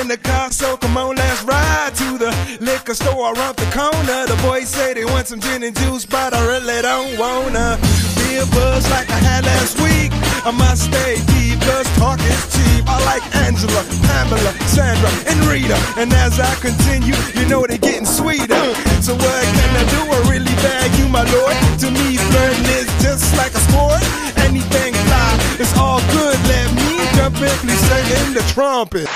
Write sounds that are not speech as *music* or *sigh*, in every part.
in the car, so come on, let's ride to the liquor store around the corner. The boys say they want some gin and juice, but I really don't wanna be a buzz like I had last week. I must stay deep, cause talk is cheap. I like Angela, Pamela, Sandra, and Rita. And as I continue, you know they're getting sweeter. So what can I do? I really you, my lord. To me, flirting is just like a sport. Me jump in, please sing in the trumpet.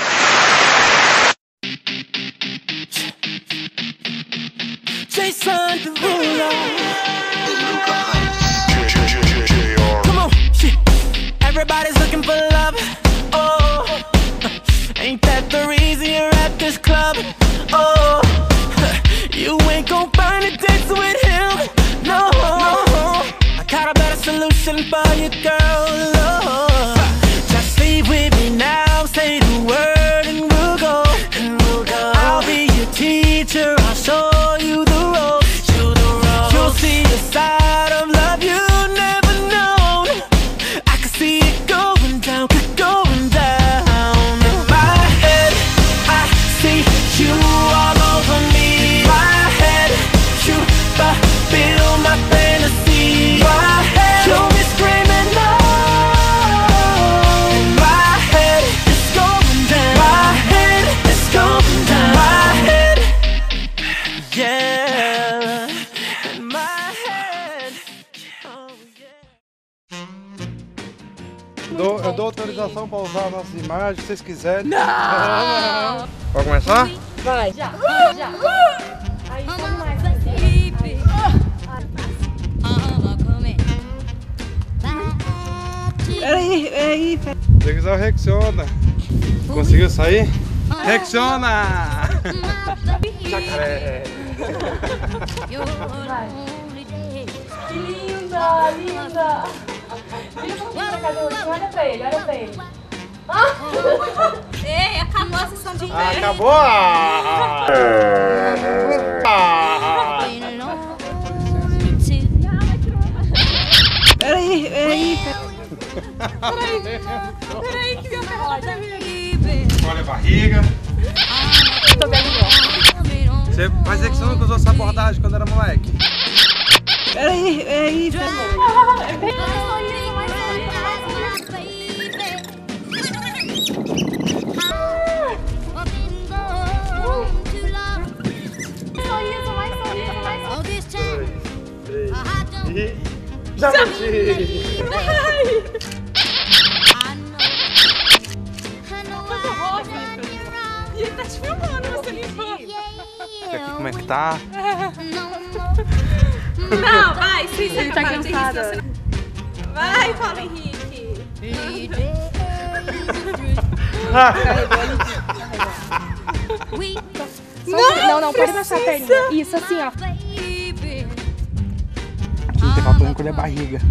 Jason Derulo. Come on, shit. Everybody's looking for love. Oh, ain't that the reason you're at this club? Oh, *laughs* you ain't gon' find a dance with him. No, I got a better solution for you, girl. Dou- eu dou autorização pra usar nossas imagens, se vocês quiserem. Não! *laughs* Pode começar? Peraí, peraí, peraí. Se você quiser, Rexiona. Conseguiu sair? Rexiona! Jacaré! Linda, linda. Vira um pouquinho pra cá, Lúcio. Olha pra ele, olha pra ele. *laughs* Ei, acabou a sessão de Ah, acabou! Ah! Ah! Peraí, peraí. Peraí, que minha perna tá Olha a barriga. Você faz Rexiona que usou essa abordagem quando era moleque? Peraí, peraí, peraí. Sorriso, mais sorriso, mais sorriso. E... E ele tá te filmando, você como é que tá? Não, vai, sim, você tá cansada. Vai, Paulo Henrique. Não, não, pode baixar a perninha. Isso, assim, ó. Aqui, tem faltando encolher a barriga. *laughs*